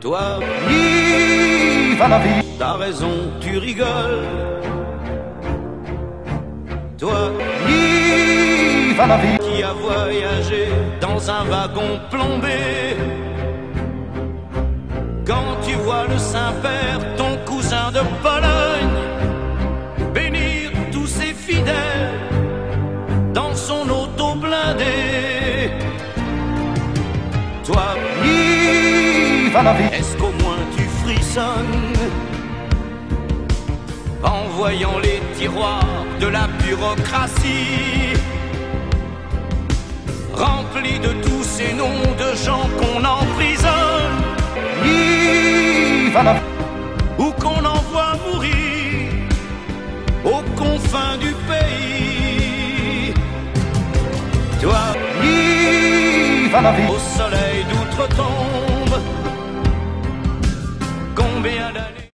Toi, vive la vie. t'as raison, tu rigoles. Toi, vive la vie. qui a voyagé dans un wagon plombé. Quand tu vois le Saint-Père, ton cousin de Pologne, bénir tous ses fidèles dans son auto blindé. Toi, vive la vie. est-ce qu'au moins tu frissonnes en voyant les tiroirs de la bureaucratie remplis de tous ces noms de gens qu'on emprisonne? Ou qu'on envoie mourir aux confins du pays. Toi, au soleil d'outre-tombe, Yang biadani